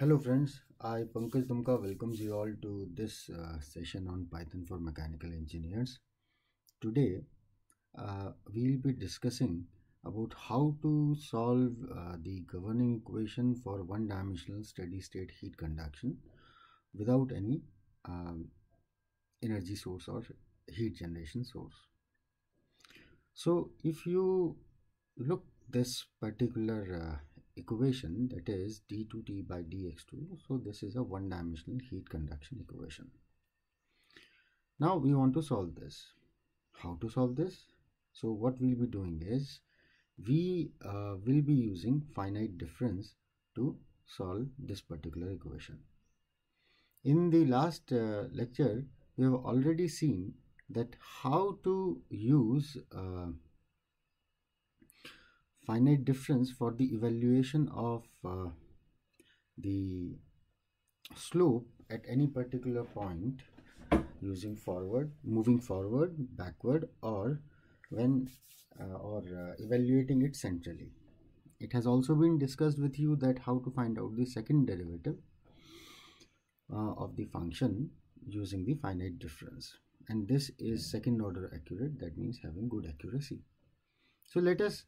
Hello friends, I Pankaj Dumka welcomes you all to this uh, session on Python for Mechanical Engineers. Today uh, we'll be discussing about how to solve uh, the governing equation for one-dimensional steady-state heat conduction without any um, energy source or heat generation source. So if you look this particular uh, equation that is d2t by dx2 so this is a one dimensional heat conduction equation. Now we want to solve this. How to solve this? So what we'll be doing is we uh, will be using finite difference to solve this particular equation. In the last uh, lecture we have already seen that how to use uh, finite difference for the evaluation of uh, the slope at any particular point using forward moving forward backward or when uh, or uh, evaluating it centrally. It has also been discussed with you that how to find out the second derivative uh, of the function using the finite difference. And this is second order accurate. That means having good accuracy. So let us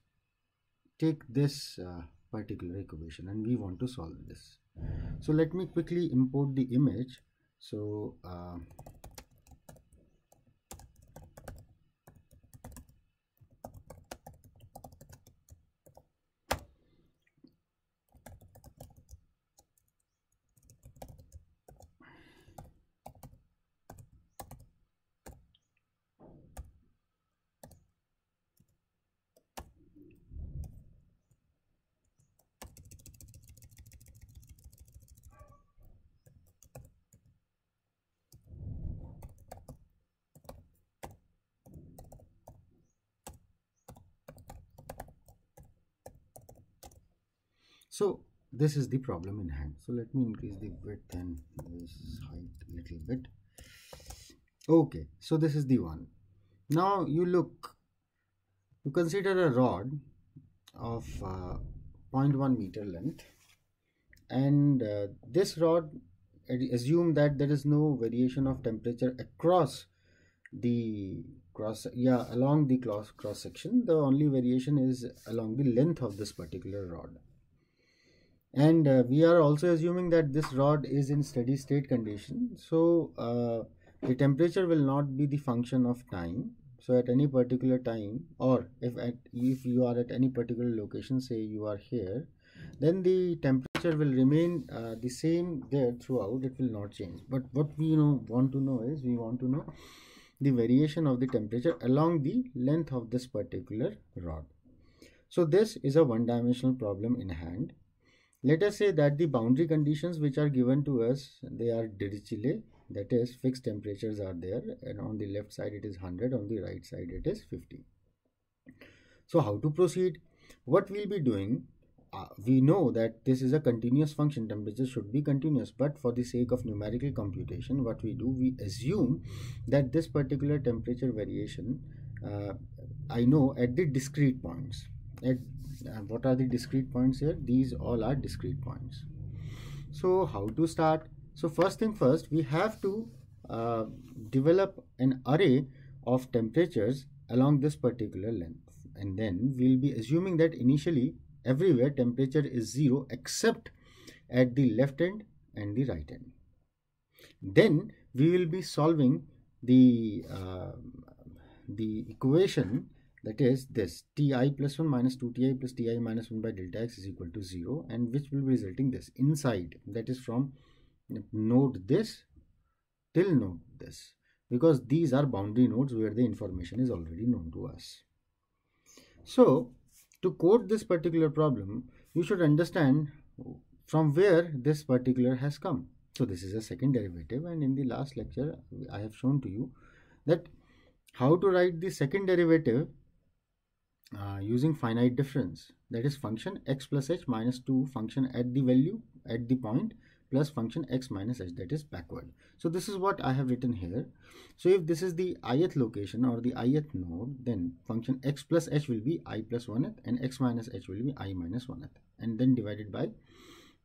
take this uh, particular equation and we want to solve this. So let me quickly import the image. So uh, so this is the problem in hand. So let me increase the width and this height a little bit. Okay so this is the one. Now you look you consider a rod of uh, 0.1 meter length and uh, this rod assume that there is no variation of temperature across the cross yeah along the cross cross section. The only variation is along the length of this particular rod and uh, we are also assuming that this rod is in steady state condition. So uh, the temperature will not be the function of time. So at any particular time or if at if you are at any particular location say you are here then the temperature will remain uh, the same there throughout. It will not change. But what we you know want to know is we want to know the variation of the temperature along the length of this particular rod. So this is a one dimensional problem in hand let us say that the boundary conditions which are given to us, they are Dirichlet, that is fixed temperatures are there and on the left side it is 100, on the right side it is 50. So how to proceed? What we'll be doing, uh, we know that this is a continuous function, temperature should be continuous, but for the sake of numerical computation, what we do, we assume that this particular temperature variation, uh, I know at the discrete points, at and what are the discrete points here? These all are discrete points. So how to start? So first thing first we have to uh, develop an array of temperatures along this particular length. And then we'll be assuming that initially everywhere temperature is zero except at the left end and the right end. Then we will be solving the uh, the equation that is this ti plus 1 minus 2ti plus ti minus 1 by delta x is equal to 0 and which will be resulting this inside that is from node this till node this because these are boundary nodes where the information is already known to us. So to code this particular problem you should understand from where this particular has come. So this is a second derivative and in the last lecture I have shown to you that how to write the second derivative uh, using finite difference. That is function x plus h minus 2 function at the value at the point plus function x minus h. That is backward. So this is what i have written here. So if this is the ith location or the ith node then function x plus h will be i plus 1th and x minus h will be i minus 1th and then divided by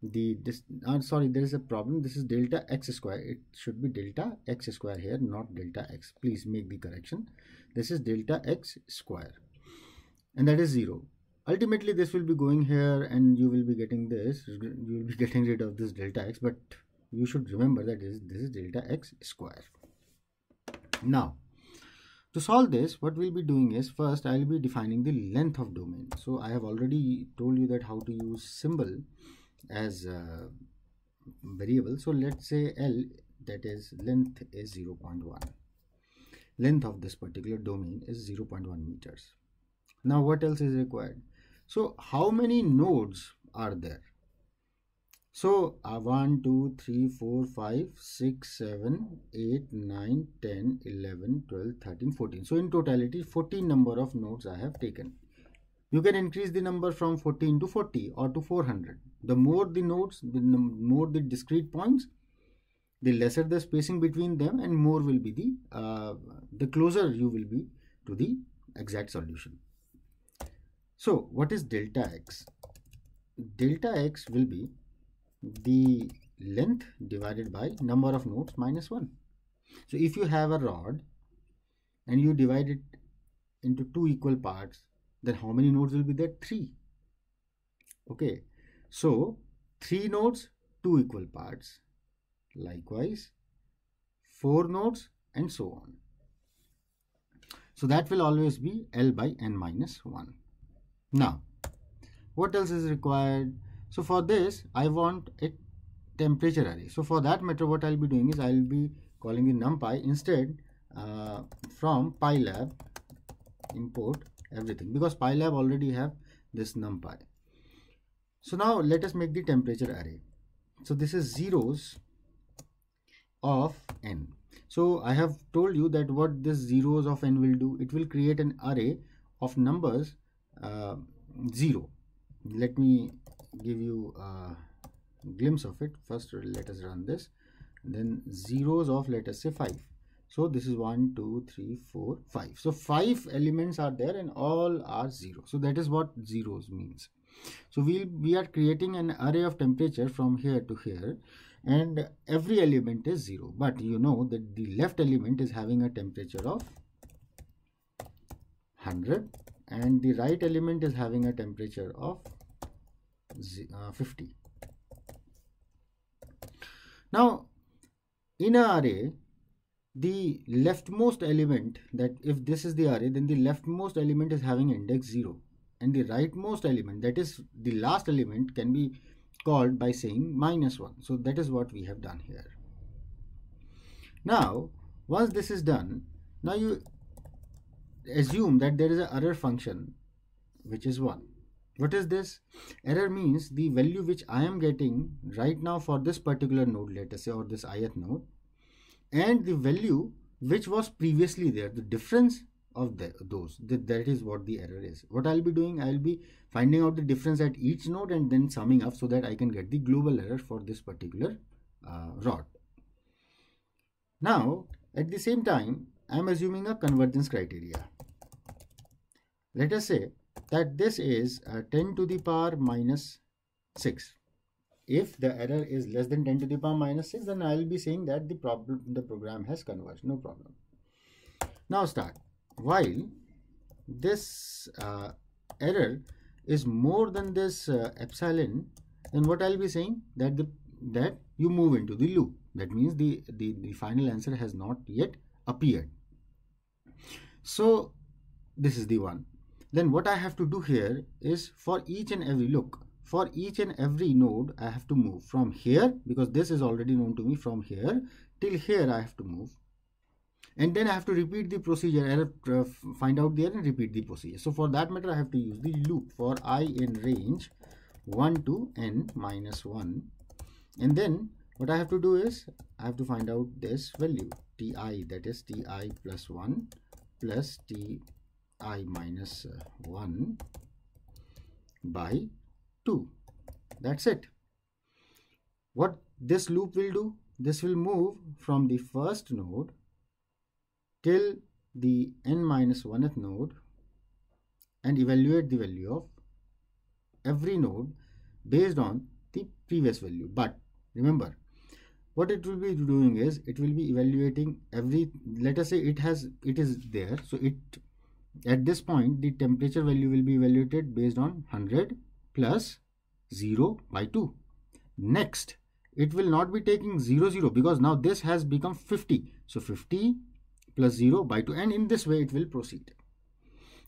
the this uh, sorry there is a problem. This is delta x square. It should be delta x square here not delta x. Please make the correction. This is delta x square and that is 0 ultimately this will be going here and you will be getting this you will be getting rid of this delta x but you should remember that this, this is delta x square. Now to solve this what we'll be doing is first I'll be defining the length of domain. So I have already told you that how to use symbol as a variable. So let's say L that is length is 0.1 length of this particular domain is 0.1 meters now what else is required? So how many nodes are there? So uh, 1 2 3 4 5 6 7 8 9 10 11 12 13 14 so in totality 14 number of nodes i have taken. You can increase the number from 14 to 40 or to 400 the more the nodes the more the discrete points the lesser the spacing between them and more will be the uh, the closer you will be to the exact solution so what is delta x delta x will be the length divided by number of nodes minus 1 so if you have a rod and you divide it into two equal parts then how many nodes will be there? 3. Okay, so 3 nodes, 2 equal parts. Likewise, 4 nodes and so on. So that will always be L by n minus 1. Now, what else is required? So for this, I want a temperature array. So for that matter, what I'll be doing is I'll be calling in numpy instead uh, from pylab import everything because pylab already have this numpy so now let us make the temperature array so this is zeros of n so i have told you that what this zeros of n will do it will create an array of numbers uh, zero. Let me give you a glimpse of it. First let us run this. Then zeros of let us say 5 so this is 1 2 3 4 5 so five elements are there and all are zero. So that is what zeros means. So we we are creating an array of temperature from here to here and every element is zero. But you know that the left element is having a temperature of 100 and the right element is having a temperature of uh, 50 now in an array the leftmost element that if this is the array then the leftmost element is having index 0 and the rightmost element that is the last element can be called by saying minus 1 so that is what we have done here. Now once this is done now you assume that there is an error function which is 1 what is this? Error means the value which i am getting right now for this particular node let us say or this ith node and the value which was previously there the difference of the, those that, is what the error is. What i'll be doing i'll be finding out the difference at each node and then summing up so that i can get the global error for this particular uh, rod. Now at the same time i'm assuming a convergence criteria let us say that this is uh, 10 to the power minus 6 if the error is less than 10 to the power minus 6 then I will be saying that the problem the program has converged. No problem. Now start. While this uh, error is more than this uh, epsilon then what I'll be saying? That the that you move into the loop. That means the, the the final answer has not yet appeared. So this is the one then what I have to do here is for each and every look for each and every node I have to move from here because this is already known to me from here till here I have to move. And then I have to repeat the procedure. I have to uh, find out there and repeat the procedure. So for that matter I have to use the loop for i in range 1 to n minus 1 and then what I have to do is I have to find out this value ti that is ti plus 1 plus ti minus uh, 1 by 2 that's it. What this loop will do this will move from the first node till the n minus 1th node and evaluate the value of every node based on the previous value. But remember what it will be doing is it will be evaluating every let us say it has it is there so it at this point the temperature value will be evaluated based on 100 plus 0 by 2 next it will not be taking 0 0 because now this has become 50 so 50 plus 0 by 2 and in this way it will proceed.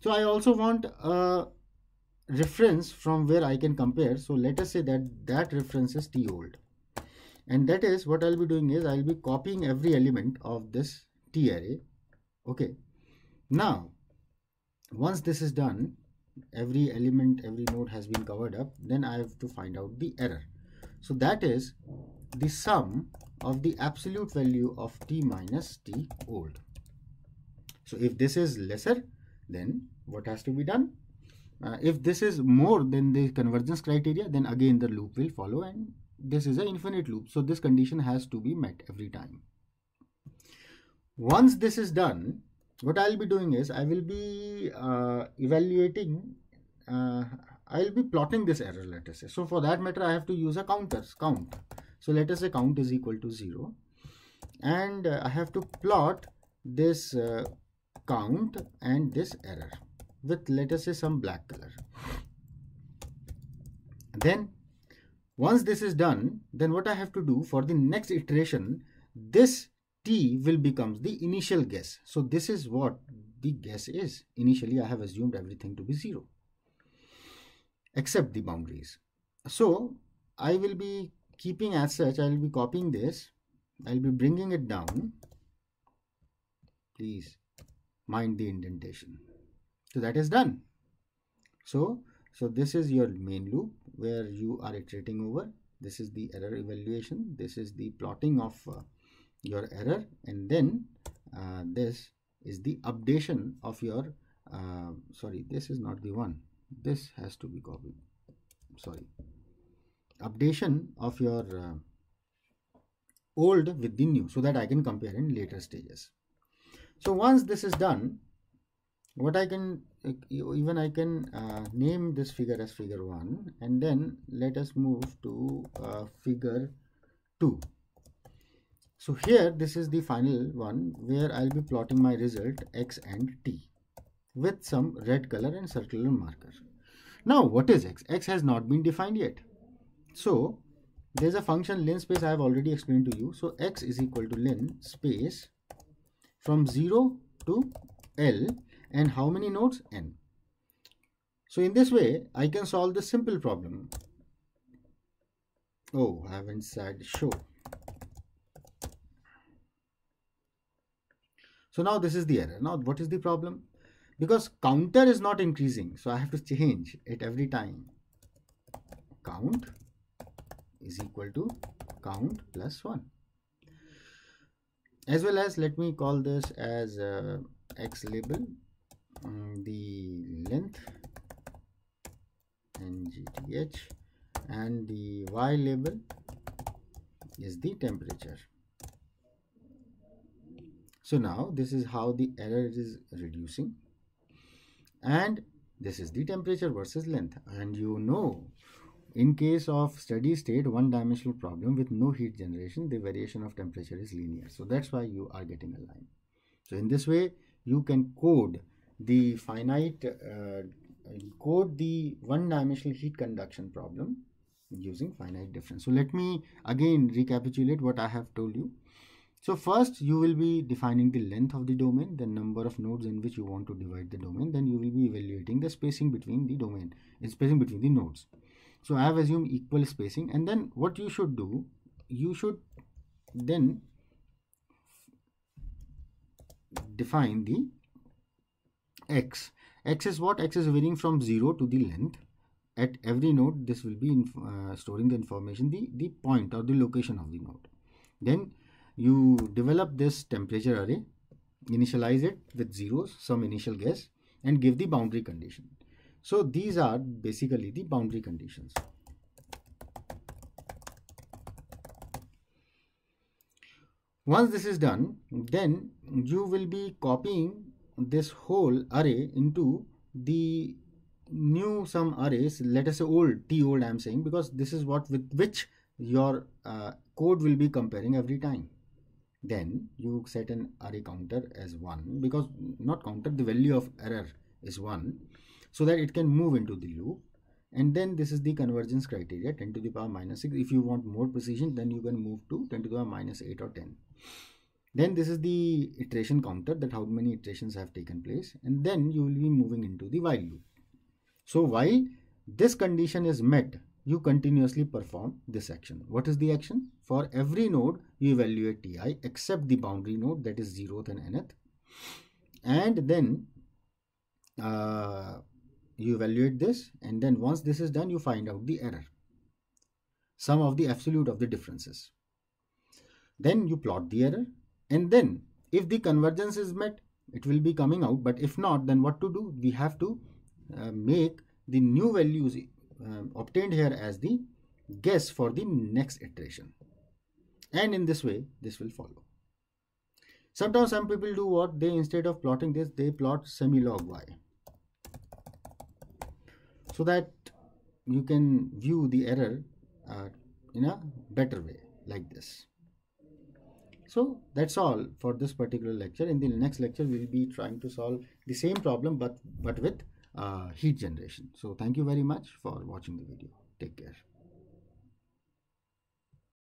So i also want a reference from where i can compare. So let us say that that reference is t old. And that is what i'll be doing is i'll be copying every element of this t array. Okay. Now once this is done every element every node has been covered up then i have to find out the error. So that is the sum of the absolute value of t minus t old. So if this is lesser then what has to be done? Uh, if this is more than the convergence criteria then again the loop will follow and this is an infinite loop. So this condition has to be met every time. Once this is done what I'll be doing is I will be uh, evaluating uh, I'll be plotting this error let us say. So for that matter I have to use a counters count. So let us say count is equal to 0 and uh, I have to plot this uh, count and this error with let us say some black color. Then once this is done then what I have to do for the next iteration this t will becomes the initial guess. So this is what the guess is. Initially I have assumed everything to be 0 except the boundaries. So I will be keeping as such, I will be copying this, I will be bringing it down. Please mind the indentation. So that is done. So, so this is your main loop where you are iterating over. This is the error evaluation. This is the plotting of uh, your error and then uh, this is the updation of your uh, sorry this is not the one. This has to be copied. Sorry. Updation of your uh, old with the new so that I can compare in later stages. So once this is done what I can even I can uh, name this figure as figure 1 and then let us move to uh, figure 2 so here this is the final one where I'll be plotting my result x and t with some red color and circular marker. Now what is x? x has not been defined yet. So there's a function linspace I have already explained to you. So x is equal to linspace from 0 to L and how many nodes? n. So in this way I can solve this simple problem. Oh, I haven't said show. So now this is the error. Now what is the problem? Because counter is not increasing. So I have to change it every time. Count is equal to count plus 1. As well as let me call this as uh, x label um, the length ngth and the y label is the temperature so now this is how the error is reducing. And this is the temperature versus length. And you know in case of steady state one dimensional problem with no heat generation the variation of temperature is linear. So that's why you are getting a line. So in this way you can code the finite uh, code the one dimensional heat conduction problem using finite difference. So let me again recapitulate what i have told you so first you will be defining the length of the domain, the number of nodes in which you want to divide the domain. Then you will be evaluating the spacing between the domain, spacing between the nodes. So I have assumed equal spacing and then what you should do, you should then define the x. x is what? x is varying from 0 to the length. At every node, this will be uh, storing the information, the, the point or the location of the node. Then you develop this temperature array, initialize it with zeros, some initial guess, and give the boundary condition. So these are basically the boundary conditions. Once this is done, then you will be copying this whole array into the new some arrays let us say old t old i'm saying because this is what with which your uh, code will be comparing every time then you set an array counter as 1 because not counter the value of error is 1 so that it can move into the loop. And then this is the convergence criteria 10 to the power minus 6 if you want more precision then you can move to 10 to the power minus 8 or 10 then this is the iteration counter that how many iterations have taken place and then you will be moving into the while loop. So while this condition is met you continuously perform this action. What is the action? For every node you evaluate ti except the boundary node that is 0th and nth. And then uh, you evaluate this and then once this is done you find out the error. Sum of the absolute of the differences. Then you plot the error and then if the convergence is met it will be coming out. But if not then what to do? We have to uh, make the new values uh, obtained here as the guess for the next iteration. And in this way this will follow. Sometimes some people do what they instead of plotting this they plot semi log y. So that you can view the error uh, in a better way like this. So that's all for this particular lecture. In the next lecture, we'll be trying to solve the same problem but, but with uh, heat generation. So thank you very much for watching the video. Take care.